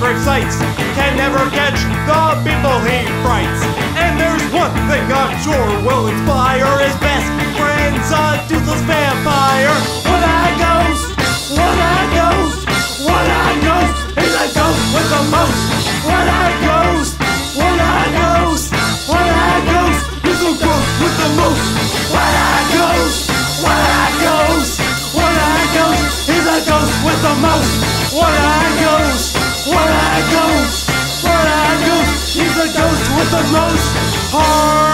grave sites can never catch the people he frights. And there's one thing I'm sure will inspire his best friends, a toothless vampire. One eye ghost, one eye ghost, one eye ghost, he's a ghost with the most. One eye ghost, one eye ghost, one eye ghost, he's a ghost with the most. One eye ghost, one eye ghost, one eye ghost, he's a ghost with the most. One eye ghost, one eye ghost, one eye ghost, he's a ghost with the most. Heart